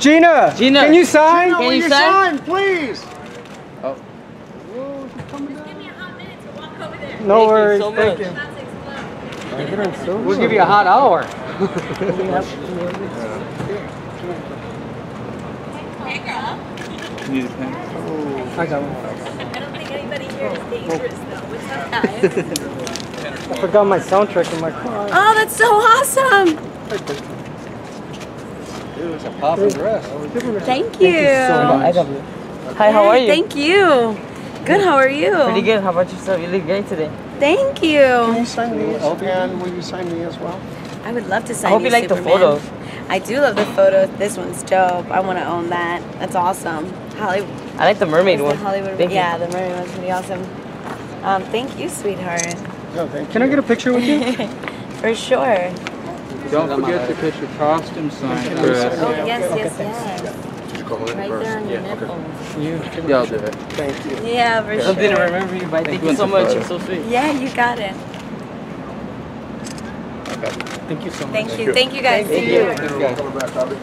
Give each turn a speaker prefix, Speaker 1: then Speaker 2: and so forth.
Speaker 1: Gina.
Speaker 2: Gina.
Speaker 1: Can you sign?
Speaker 3: Gina,
Speaker 2: Can you
Speaker 3: you
Speaker 2: sign?
Speaker 3: sign, please?
Speaker 2: Oh.
Speaker 3: Whoa, she's.
Speaker 4: Give me a hot minute to walk over there.
Speaker 1: No
Speaker 2: Thank you
Speaker 1: worries.
Speaker 2: so
Speaker 1: Thank
Speaker 2: much.
Speaker 1: you.
Speaker 4: That takes long.
Speaker 1: We'll give you a hot hour.
Speaker 4: Hey, girl.
Speaker 5: Need a pen?
Speaker 1: I got one.
Speaker 4: I don't think anybody here is dangerous, though. What's up, guys?
Speaker 1: I forgot my soundtrack in my car.
Speaker 4: oh, that's so awesome.
Speaker 2: Dude, it's a poppin' dress.
Speaker 4: Thank you.
Speaker 2: I got it. Hi, how are you?
Speaker 4: Thank you. Good, how are you?
Speaker 2: Pretty good. How about yourself? You look great today.
Speaker 4: Thank you.
Speaker 3: Can
Speaker 4: you.
Speaker 3: you sign me? And will you sign me as well?
Speaker 4: I would love to sign I
Speaker 2: hope you like the photos.
Speaker 4: I do love the photos. This one's dope. I want to own that. That's awesome. Hollywood.
Speaker 2: I like the mermaid
Speaker 4: the
Speaker 2: one.
Speaker 4: Hollywood.
Speaker 2: Thank you.
Speaker 4: yeah, the mermaid one's pretty awesome. Um, thank you, sweetheart.
Speaker 3: No, thank you.
Speaker 1: Can I get a picture with you?
Speaker 4: For sure.
Speaker 5: Don't forget to get your costume signed, oh, Chris.
Speaker 4: Oh, yes, yes, yes. Right there on your nipples.
Speaker 5: Yeah, I'll do it.
Speaker 3: Thank you.
Speaker 4: Yeah, for
Speaker 2: I
Speaker 4: sure.
Speaker 2: didn't remember you, but thank you so much. You're so sweet.
Speaker 4: Yeah, you got it.
Speaker 1: Thank you so much.
Speaker 4: Thank you. Thank you guys.
Speaker 2: Thank
Speaker 4: See
Speaker 2: you.
Speaker 4: you.
Speaker 2: Thank you.
Speaker 3: Coming back, Bobby.